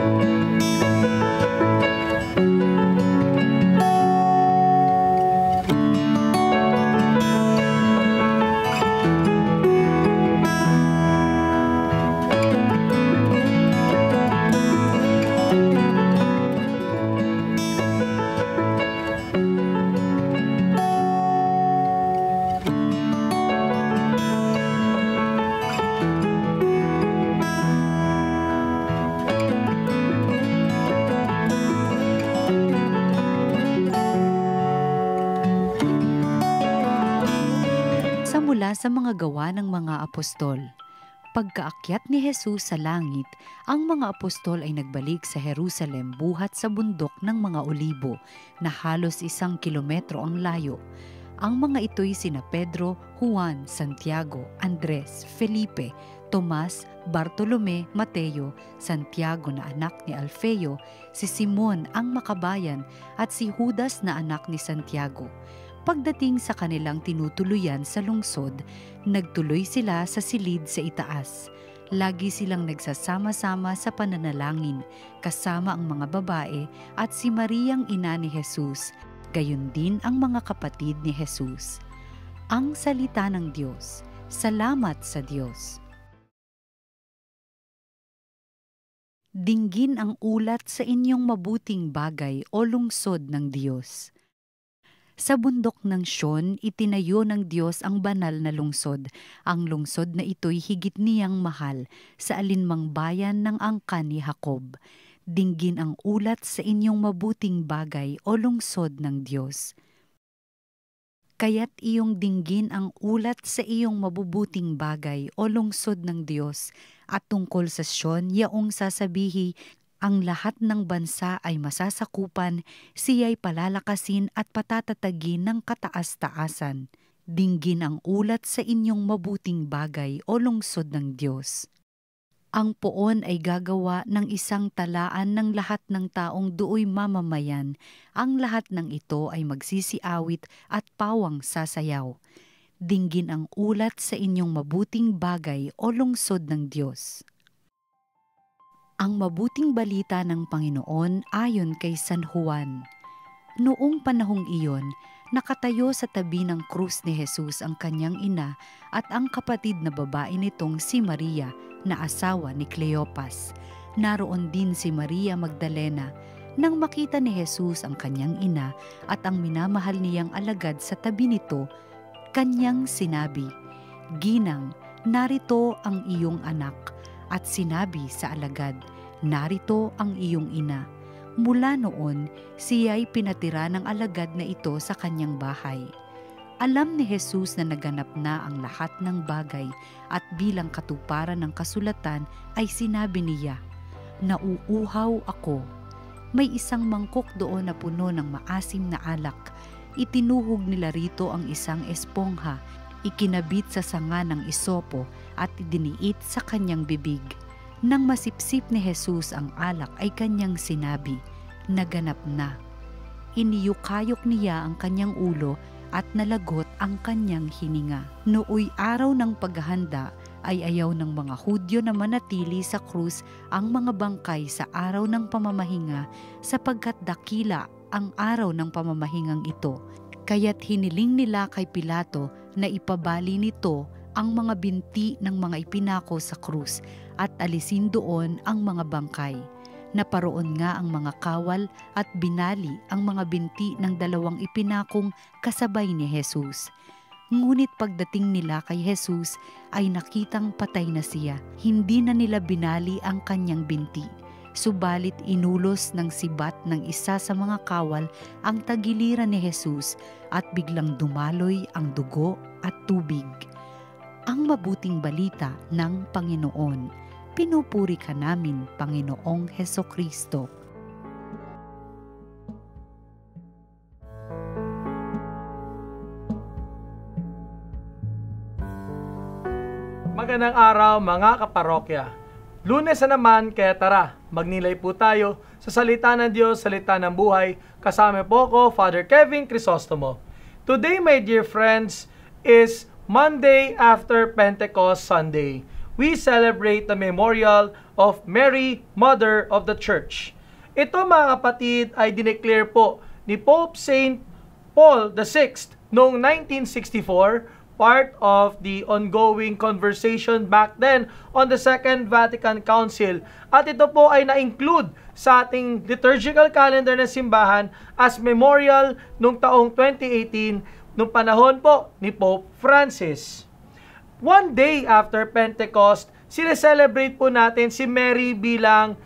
Sa sa mga gawa ng mga apostol. Pagkaakyat ni Jesus sa langit, ang mga apostol ay nagbalik sa Jerusalem buhat sa bundok ng mga olibo na halos isang kilometro ang layo. Ang mga ito'y sina Pedro, Juan, Santiago, Andres, Felipe, Tomas, Bartolome, Mateo, Santiago na anak ni Alfeo, si Simon ang makabayan at si Judas na anak ni Santiago. Pagdating sa kanilang tinutuluyan sa lungsod, nagtuloy sila sa silid sa itaas. Lagi silang nagsasama-sama sa pananalangin, kasama ang mga babae at si Mariang ina ni Jesus, gayon din ang mga kapatid ni Jesus. Ang salita ng Diyos. Salamat sa Diyos. Dinggin ang ulat sa inyong mabuting bagay o lungsod ng Diyos. Sa bundok ng Sion, itinayo ng Diyos ang banal na lungsod. Ang lungsod na ito'y higit niyang mahal sa alinmang bayan ng angkan ni Jacob. Dinggin ang ulat sa inyong mabuting bagay o lungsod ng Diyos. Kaya't iyong dinggin ang ulat sa iyong mabubuting bagay o lungsod ng Diyos at tungkol sa Sion, yaong sasabihi ang lahat ng bansa ay masasakupan, siya'y palalakasin at patatatagin ng kataas-taasan. Dinggin ang ulat sa inyong mabuting bagay o lungsod ng Diyos. Ang poon ay gagawa ng isang talaan ng lahat ng taong duoy mamamayan. Ang lahat ng ito ay magsisiawit at pawang sasayaw. Dinggin ang ulat sa inyong mabuting bagay o lungsod ng Diyos. Ang mabuting balita ng Panginoon ayon kay San Juan. Noong panahong iyon, nakatayo sa tabi ng krus ni Jesus ang kanyang ina at ang kapatid na babae nitong si Maria na asawa ni Cleopas. Naroon din si Maria Magdalena. Nang makita ni Jesus ang kanyang ina at ang minamahal niyang alagad sa tabi nito, kanyang sinabi, Ginang, narito ang iyong anak at sinabi sa alagad, Narito ang iyong ina. Mula noon, siya'y pinatira ng alagad na ito sa kanyang bahay. Alam ni Jesus na naganap na ang lahat ng bagay at bilang katuparan ng kasulatan ay sinabi niya, Nauuhaw ako. May isang mangkok doon na puno ng maasim na alak. Itinuhog nila rito ang isang espongha, ikinabit sa sanga ng isopo at idiniit sa kanyang bibig. Nang masipsip ni Jesus ang alak ay kanyang sinabi, naganap na. Iniyukayok niya ang kanyang ulo at nalagot ang kanyang hininga. Nooy araw ng paghahanda ay ayaw ng mga Hudyo na manatili sa krus ang mga bangkay sa araw ng pamamahinga sapagkat dakila ang araw ng pamamahingang ito. Kaya't hiniling nila kay Pilato na ipabali nito ang mga binti ng mga ipinako sa krus at alisin doon ang mga bangkay. Naparoon nga ang mga kawal at binali ang mga binti ng dalawang ipinakong kasabay ni Jesus. Ngunit pagdating nila kay Jesus ay nakitang patay na siya. Hindi na nila binali ang kanyang binti. Subalit inulos ng sibat ng isa sa mga kawal ang tagiliran ni Jesus at biglang dumaloy ang dugo at tubig ang mabuting balita ng Panginoon. Pinupuri ka namin, Panginoong Heso Kristo. Magandang araw mga kaparokya. Lunes na naman, kaya tara, magnilay po tayo sa salita ng Diyos, salita ng buhay. Kasama po ko, Father Kevin Crisostomo. Today, my dear friends, is Monday after Pentecost Sunday, we celebrate the memorial of Mary, Mother of the Church. Ito mga kapatid ay dineclare po ni Pope Saint Paul VI noong 1964 part of the ongoing conversation back then on the Second Vatican Council. At ito po ay na-include sa ating liturgical calendar ng simbahan as memorial noong taong 2018 nung panahon po ni Pope Francis. One day after Pentecost, sineselebrate po natin si Mary bilang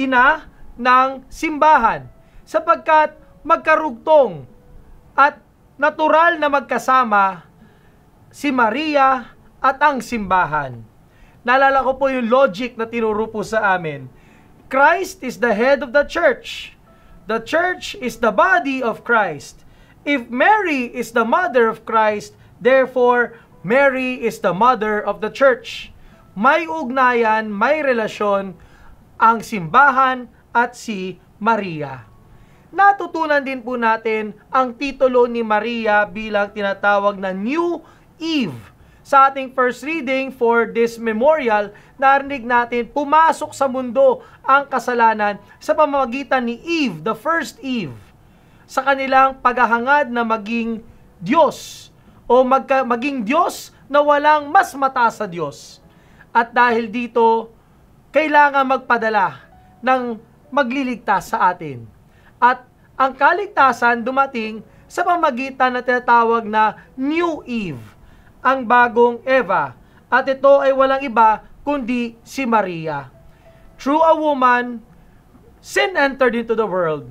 ina ng simbahan sapagkat magkarugtong at natural na magkasama si Maria at ang simbahan. Naalala ko po yung logic na tinuro po sa amin. Christ is the head of the church. The church is the body of Christ. If Mary is the mother of Christ, therefore, Mary is the mother of the church. May ugnayan, may relasyon ang simbahan at si Maria. Natutunan din po natin ang titulo ni Maria bilang tinatawag na New Eve. Sa ating first reading for this memorial, narinig natin pumasok sa mundo ang kasalanan sa pamamagitan ni Eve, the first Eve, sa kanilang paghahangad na maging Diyos o magka, maging Diyos na walang mas mataas sa Diyos. At dahil dito, kailangan magpadala ng magliligtas sa atin. At ang kaligtasan dumating sa pamagitan na tinatawag na New Eve ang bagong Eva. At ito ay walang iba kundi si Maria. Through a woman, sin entered into the world.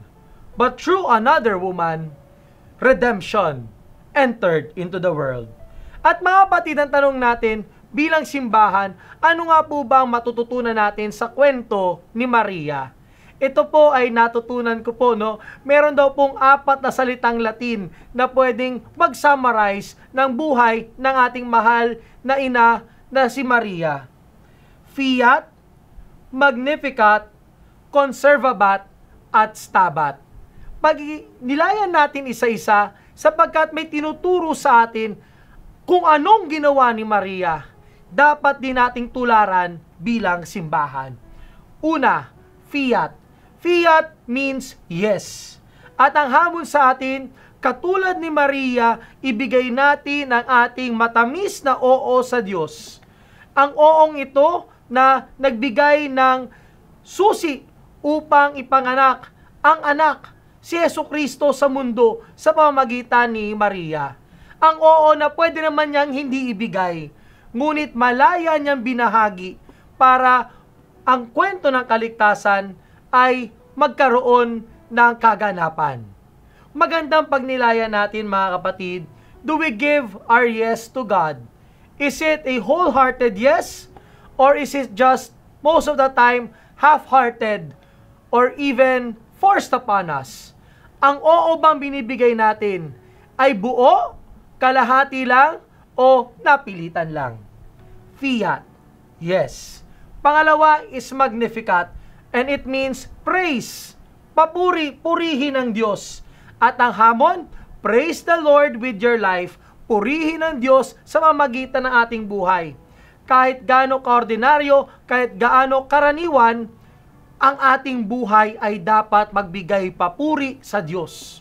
But through another woman, redemption entered into the world. At mga kapatid, ang tanong natin, bilang simbahan, ano nga po ba ang matututunan natin sa kwento ni Maria? Ito po ay natutunan ko po, no? Meron daw pong apat na salitang Latin na pwedeng mag-summarize ng buhay ng ating mahal na ina na si Maria. Fiat, Magnificat, Conservabat, at Stabat. Pag nilayan natin isa-isa, sapagkat may tinuturo sa atin kung anong ginawa ni Maria, dapat din nating tularan bilang simbahan. Una, fiat Fiat means yes. At ang hamon sa atin, katulad ni Maria, ibigay natin ang ating matamis na oo sa Diyos. Ang oong ito na nagbigay ng susi upang ipanganak ang anak, si Yesu Kristo sa mundo sa pamamagitan ni Maria. Ang oo na pwede naman niyang hindi ibigay, ngunit malaya niyang binahagi para ang kwento ng kaligtasan ay magkaroon ng kaganapan. Magandang pagnilaya natin mga kapatid, do we give our yes to God? Is it a wholehearted yes? Or is it just most of the time half-hearted or even forced upon us? Ang oo bang binibigay natin ay buo, kalahati lang, o napilitan lang? Fiat, yes. Pangalawa is magnificat and it means praise. Papuri, purihin ang Diyos. At ang hamon, praise the Lord with your life. Purihin ang Diyos sa mamagitan ng ating buhay. Kahit gaano kaordinaryo, kahit gaano karaniwan, ang ating buhay ay dapat magbigay papuri sa Diyos.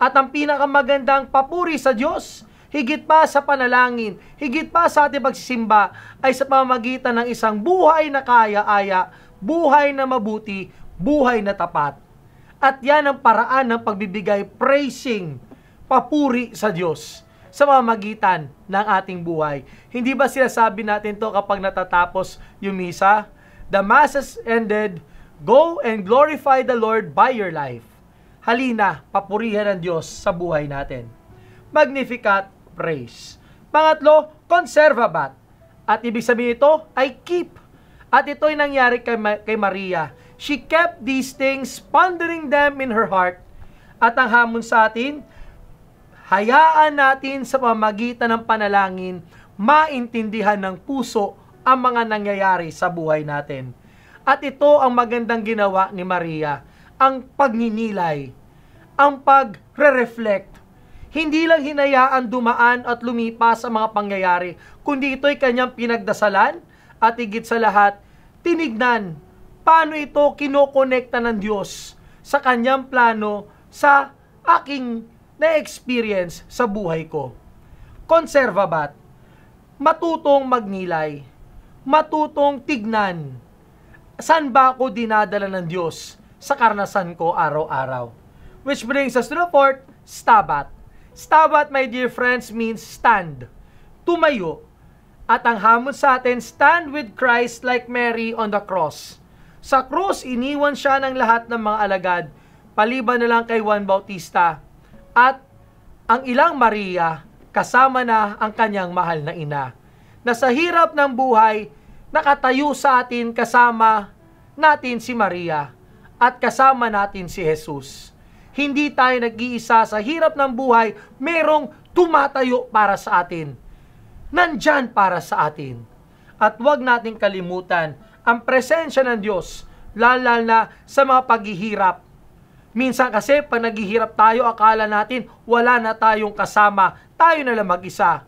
At ang pinakamagandang papuri sa Diyos, higit pa sa panalangin, higit pa sa ating pagsisimba, ay sa pamamagitan ng isang buhay na kaya-aya, buhay na mabuti, buhay na tapat. At yan ang paraan ng pagbibigay praising, papuri sa Diyos sa mamagitan ng ating buhay. Hindi ba sinasabi natin to kapag natatapos yung misa? The Mass has ended, go and glorify the Lord by your life. Halina, papurihan ng Diyos sa buhay natin. Magnificat praise. Pangatlo, conservabat. At ibig sabihin ito ay keep at ito'y nangyari kay, kay Maria. She kept these things, pondering them in her heart. At ang hamon sa atin, hayaan natin sa pamagitan ng panalangin, maintindihan ng puso ang mga nangyayari sa buhay natin. At ito ang magandang ginawa ni Maria, ang pagninilay, ang pagre-reflect. Hindi lang hinayaan dumaan at lumipas ang mga pangyayari, kundi ito'y kanyang pinagdasalan, at higit sa lahat, tinignan paano ito kinokonekta ng Diyos sa kanyang plano sa aking na-experience sa buhay ko. Konservabat, matutong magnilay, matutong tignan, saan ba ako dinadala ng Diyos sa karanasan ko araw-araw. Which brings us to the fourth, stabat. Stabat, my dear friends, means stand, tumayo. At ang hamon sa atin, stand with Christ like Mary on the cross. Sa cross, iniwan siya ng lahat ng mga alagad, paliban na lang kay Juan Bautista. At ang ilang Maria, kasama na ang kanyang mahal na ina. Na sa hirap ng buhay, nakatayo sa atin kasama natin si Maria at kasama natin si Jesus. Hindi tayo nag-iisa sa hirap ng buhay, merong tumatayo para sa atin nandyan para sa atin. At huwag nating kalimutan ang presensya ng Diyos, lalo na sa mga paghihirap. Minsan kasi pag naghihirap tayo, akala natin wala na tayong kasama, tayo na lang mag-isa.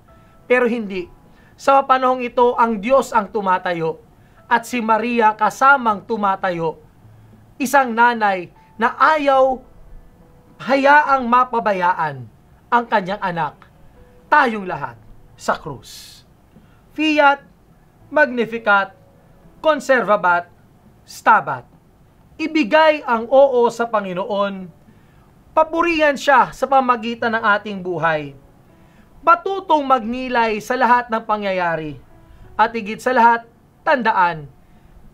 Pero hindi. Sa panahong ito, ang Diyos ang tumatayo at si Maria kasamang tumatayo. Isang nanay na ayaw hayaang mapabayaan ang kanyang anak. Tayong lahat sa krus. Fiat, Magnificat, Conservabat, Stabat. Ibigay ang oo sa Panginoon. Papurihan siya sa pamagitan ng ating buhay. Batutong magnilay sa lahat ng pangyayari. At higit sa lahat, tandaan,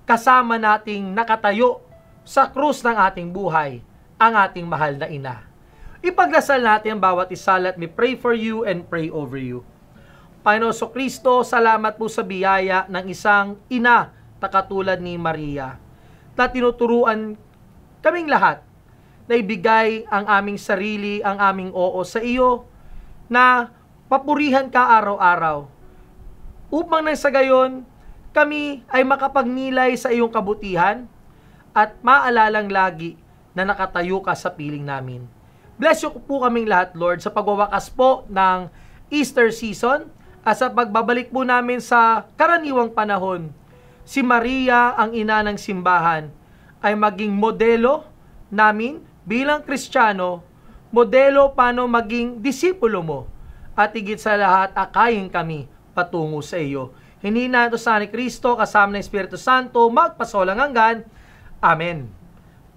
kasama nating nakatayo sa krus ng ating buhay, ang ating mahal na ina. Ipagdasal natin ang bawat isa. Let me pray for you and pray over you. Panginoon Kristo, salamat po sa biyaya ng isang ina na katulad ni Maria na tinuturuan kaming lahat na ibigay ang aming sarili, ang aming oo sa iyo na papurihan ka araw-araw. Upang nang sa gayon, kami ay makapagnilay sa iyong kabutihan at maalalang lagi na nakatayo ka sa piling namin. Bless you po kaming lahat, Lord, sa pagwawakas po ng Easter season at sa pagbabalik po namin sa karaniwang panahon, si Maria, ang ina ng simbahan, ay maging modelo namin bilang Kristiyano, modelo paano maging disipulo mo. At higit sa lahat, akayin kami patungo sa iyo. Hindi na ito sa ni Kristo kasama ng Espiritu Santo magpasolang hanggan. Amen.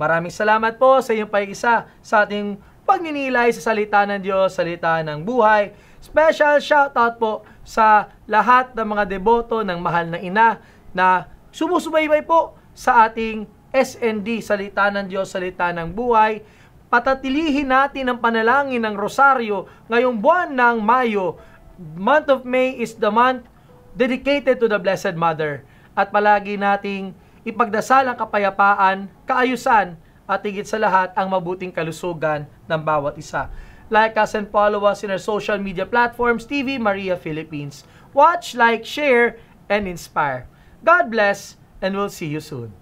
Maraming salamat po sa iyong paikisa sa ating pagninilay sa salita ng Diyos, salita ng buhay. Special shout out po sa lahat ng mga deboto ng mahal na ina na sumusubaybay po sa ating SND, Salita ng Diyos, Salita ng Buhay. Patatilihin natin ang panalangin ng Rosaryo ngayong buwan ng Mayo. Month of May is the month dedicated to the Blessed Mother. At palagi nating ipagdasal ang kapayapaan, kaayusan, at higit sa lahat ang mabuting kalusugan ng bawat isa. Like us and follow us in our social media platforms, TV Maria Philippines. Watch, like, share, and inspire. God bless, and we'll see you soon.